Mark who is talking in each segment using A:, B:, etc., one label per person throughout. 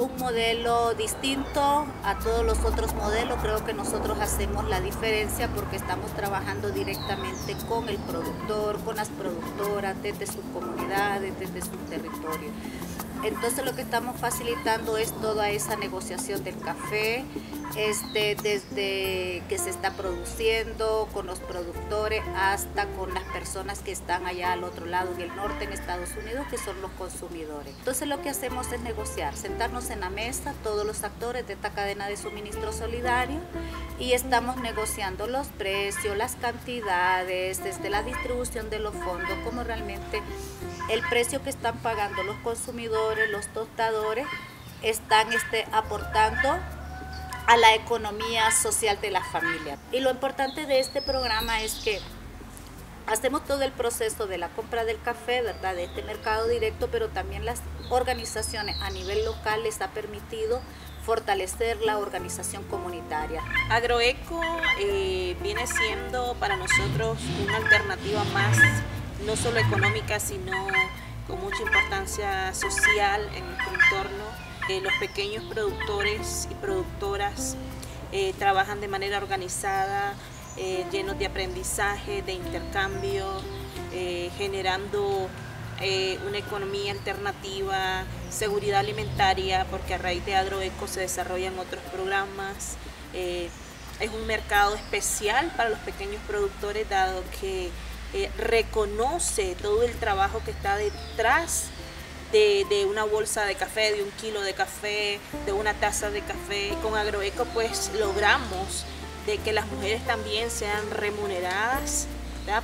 A: un modelo distinto a todos los otros modelos. Creo que nosotros hacemos la diferencia porque estamos trabajando directamente con el productor, con las productoras, desde sus comunidades, desde su territorio. Entonces lo que estamos facilitando es toda esa negociación del café, este, desde que se está produciendo con los productores hasta con las personas que están allá al otro lado, en el norte, en Estados Unidos, que son los consumidores. Entonces lo que hacemos es negociar, sentarnos en la mesa, todos los actores de esta cadena de suministro solidario, y estamos negociando los precios, las cantidades, desde la distribución de los fondos, como realmente el precio que están pagando los consumidores, los tostadores, están este, aportando a la economía social de la familia. Y lo importante de este programa es que hacemos todo el proceso de la compra del café, ¿verdad? De este mercado directo, pero también las organizaciones a nivel local les ha permitido fortalecer la organización comunitaria.
B: Agroeco eh, viene siendo para nosotros una alternativa más no solo económica, sino con mucha importancia social en nuestro entorno. Eh, los pequeños productores y productoras eh, trabajan de manera organizada, eh, llenos de aprendizaje, de intercambio, generando una economía alternativa, seguridad alimentaria, porque a raíz de Agroeco se desarrollan otros programas. es un mercado especial para los pequeños productores, dado que eh, reconoce todo el trabajo que está detrás de, una bolsa de café, de un kilo de café, de una taza de café. Con Agroeco pues logramos de que las mujeres también sean remuneradas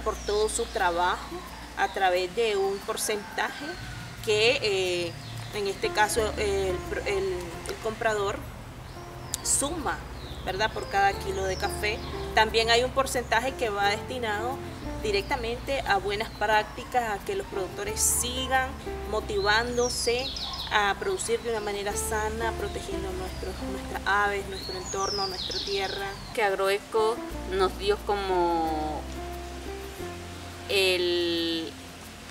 B: por todo su trabajo a través de un porcentaje que eh, en este caso el, el comprador suma ¿verdad? por cada kilo de café. También hay un porcentaje que va destinado directamente a buenas prácticas, a que los productores sigan motivándose a producir de una manera sana, protegiendo nuestros, nuestras aves, nuestro entorno, nuestra tierra.
C: Que Agroeco nos dio como el,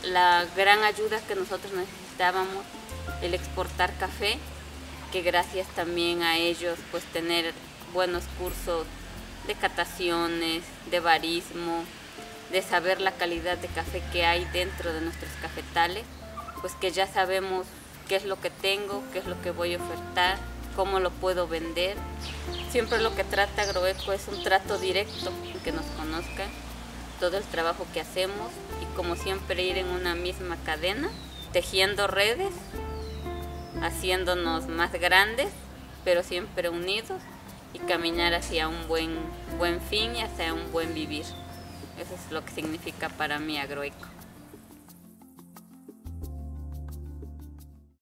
C: la gran ayuda que nosotros necesitábamos, el exportar café, que gracias también a ellos pues tener buenos cursos de cataciones, de barismo, de saber la calidad de café que hay dentro de nuestros cafetales, pues que ya sabemos qué es lo que tengo, qué es lo que voy a ofertar, cómo lo puedo vender. Siempre lo que trata Agroeco es un trato directo, que nos conozcan todo el trabajo que hacemos y como siempre ir en una misma cadena, tejiendo redes, haciéndonos más grandes, pero siempre unidos y caminar hacia un buen, buen fin y hacia un buen vivir. Eso es lo que significa para mí agroeco.